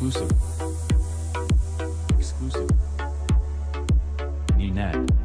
Exclusive. Exclusive. Ninette.